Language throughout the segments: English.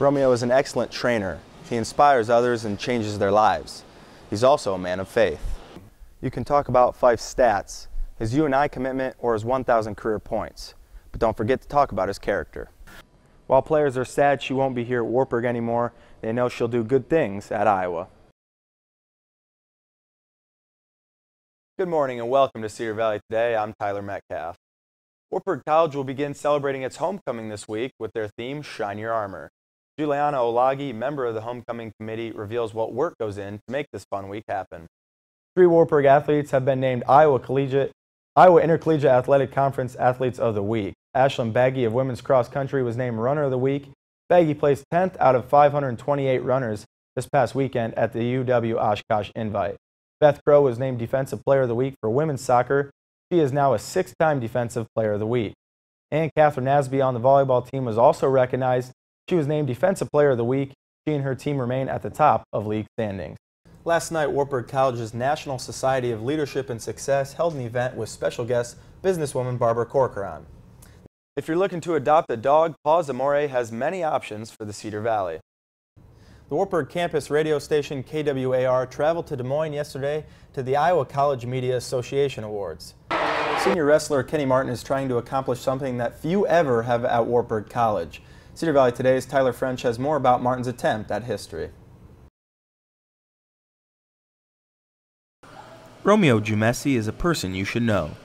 Romeo is an excellent trainer. He inspires others and changes their lives. He's also a man of faith. You can talk about Fife's stats, his UNI commitment, or his 1,000 career points. But don't forget to talk about his character. While players are sad she won't be here at Wartburg anymore, they know she'll do good things at Iowa. Good morning and welcome to Cedar Valley Today. I'm Tyler Metcalf. Wartburg College will begin celebrating its homecoming this week with their theme, Shine Your Armor. Juliana Olagi, member of the homecoming committee, reveals what work goes in to make this fun week happen. Three Wartburg athletes have been named Iowa Collegiate, Iowa Intercollegiate Athletic Conference Athletes of the Week. Ashlyn Baggy of women's cross country was named Runner of the Week. Baggy placed 10th out of 528 runners this past weekend at the UW Oshkosh Invite. Beth Crow was named Defensive Player of the Week for women's soccer. She is now a six-time Defensive Player of the Week. And Catherine Nasby on the volleyball team was also recognized. She was named Defensive Player of the Week. She and her team remain at the top of league standings. Last night, Wartburg College's National Society of Leadership and Success held an event with special guest businesswoman Barbara Corcoran. If you're looking to adopt a dog, Paws Amore has many options for the Cedar Valley. The Wartburg campus radio station KWAR traveled to Des Moines yesterday to the Iowa College Media Association Awards. Senior wrestler Kenny Martin is trying to accomplish something that few ever have at Wartburg College. Cedar Valley Today's Tyler French has more about Martin's attempt at history. Romeo Jumesi is a person you should know.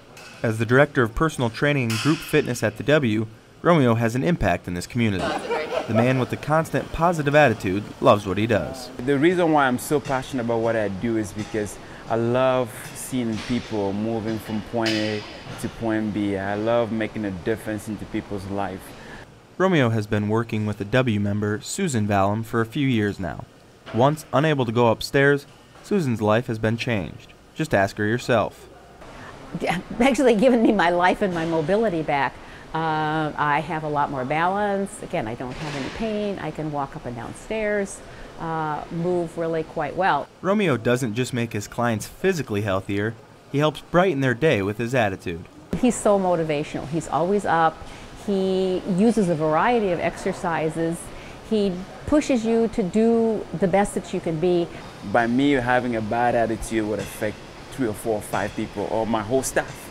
As the director of personal training and group fitness at the W, Romeo has an impact in this community. The man with the constant positive attitude loves what he does. The reason why I'm so passionate about what I do is because I love seeing people moving from point A to point B. I love making a difference into people's life. Romeo has been working with a W member, Susan Vallum, for a few years now. Once unable to go upstairs, Susan's life has been changed. Just ask her yourself actually given me my life and my mobility back. Uh, I have a lot more balance. Again, I don't have any pain. I can walk up and down stairs, uh, move really quite well. Romeo doesn't just make his clients physically healthier, he helps brighten their day with his attitude. He's so motivational. He's always up. He uses a variety of exercises. He pushes you to do the best that you can be. By me having a bad attitude would affect three or four or five people or my whole staff.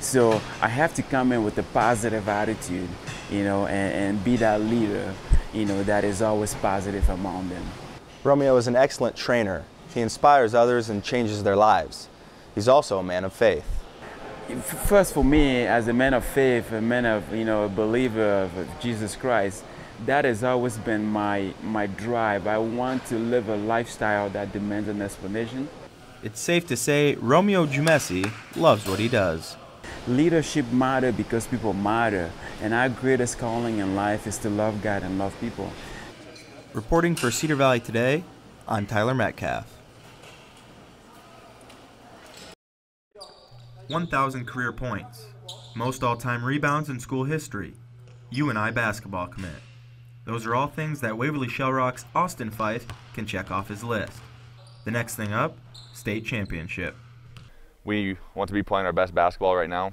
So I have to come in with a positive attitude, you know, and, and be that leader, you know, that is always positive among them. Romeo is an excellent trainer. He inspires others and changes their lives. He's also a man of faith. First, for me, as a man of faith, a man of, you know, a believer of Jesus Christ, that has always been my, my drive. I want to live a lifestyle that demands an explanation it's safe to say Romeo Jumesi loves what he does. Leadership matters because people matter, and our greatest calling in life is to love God and love people. Reporting for Cedar Valley Today, I'm Tyler Metcalf. 1,000 career points, most all time rebounds in school history, UNI basketball commit. Those are all things that Waverly-Shell Rock's Austin Fife can check off his list. The next thing up state championship. We want to be playing our best basketball right now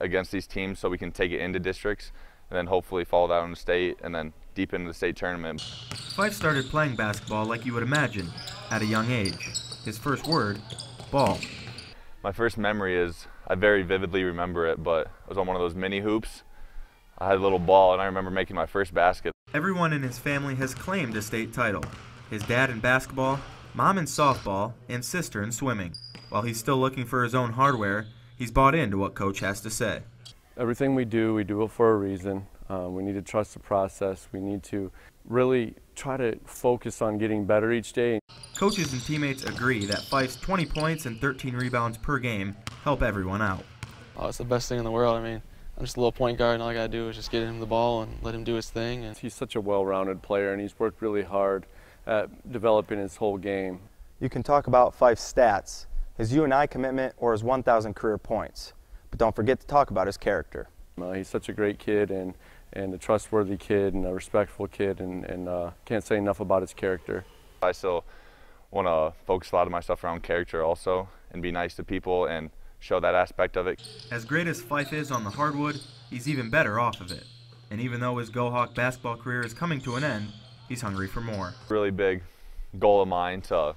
against these teams so we can take it into districts and then hopefully follow that on the state and then deep into the state tournament. Fife started playing basketball like you would imagine at a young age. His first word, ball. My first memory is, I very vividly remember it, but it was on one of those mini hoops. I had a little ball and I remember making my first basket. Everyone in his family has claimed a state title. His dad in basketball, mom in softball, and sister in swimming. While he's still looking for his own hardware, he's bought into what coach has to say. Everything we do, we do it for a reason. Um, we need to trust the process. We need to really try to focus on getting better each day. Coaches and teammates agree that Fife's 20 points and 13 rebounds per game help everyone out. Oh, it's the best thing in the world. I mean, I'm just a little point guard, and all I got to do is just get him the ball and let him do his thing. And he's such a well-rounded player, and he's worked really hard at developing his whole game. You can talk about Fife's stats, his UNI commitment, or his 1,000 career points. But don't forget to talk about his character. Uh, he's such a great kid and, and a trustworthy kid and a respectful kid and, and uh, can't say enough about his character. I still want to focus a lot of my stuff around character also and be nice to people and show that aspect of it. As great as Fife is on the hardwood, he's even better off of it. And even though his Go Hawk basketball career is coming to an end, he's hungry for more. Really big goal of mine to,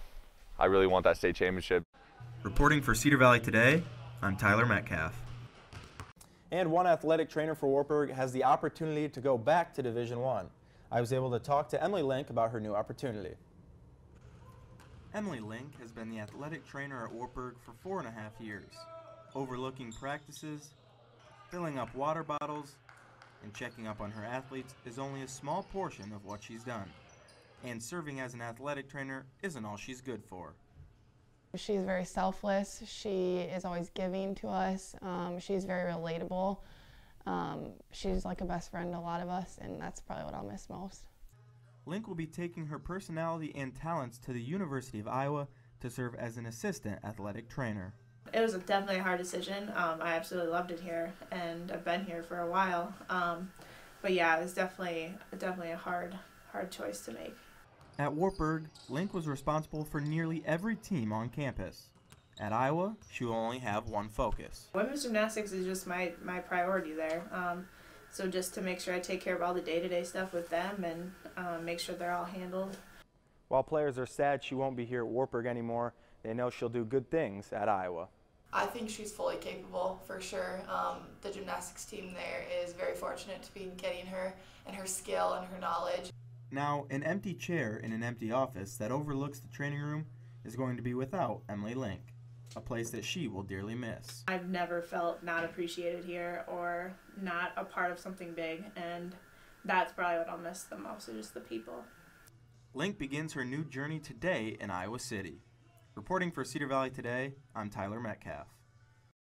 I really want that state championship. Reporting for Cedar Valley Today, I'm Tyler Metcalf. And one athletic trainer for Wartburg has the opportunity to go back to Division One. I. Was able to talk to Emily Link about her new opportunity. Emily Link has been the athletic trainer at Wartburg for four and a half years, overlooking practices, filling up water bottles, and checking up on her athletes is only a small portion of what she's done. And serving as an athletic trainer isn't all she's good for. She's very selfless. She is always giving to us. Um, she's very relatable. Um, she's like a best friend to a lot of us, and that's probably what I'll miss most. Link will be taking her personality and talents to the University of Iowa to serve as an assistant athletic trainer. It was definitely a hard decision. Um, I absolutely loved it here, and I've been here for a while. Um, but yeah, it was definitely definitely a hard hard choice to make. At Wartburg, Link was responsible for nearly every team on campus. At Iowa, she will only have one focus. Women's gymnastics is just my, my priority there. Um, so just to make sure I take care of all the day-to-day stuff with them and um, make sure they're all handled. While players are sad she won't be here at Wartburg anymore, they know she'll do good things at Iowa. I think she's fully capable for sure. Um, the gymnastics team there is very fortunate to be getting her and her skill and her knowledge. Now, an empty chair in an empty office that overlooks the training room is going to be without Emily Link, a place that she will dearly miss. I've never felt not appreciated here or not a part of something big, and that's probably what I'll miss the most, is just the people. Link begins her new journey today in Iowa City. Reporting for Cedar Valley Today, I'm Tyler Metcalf.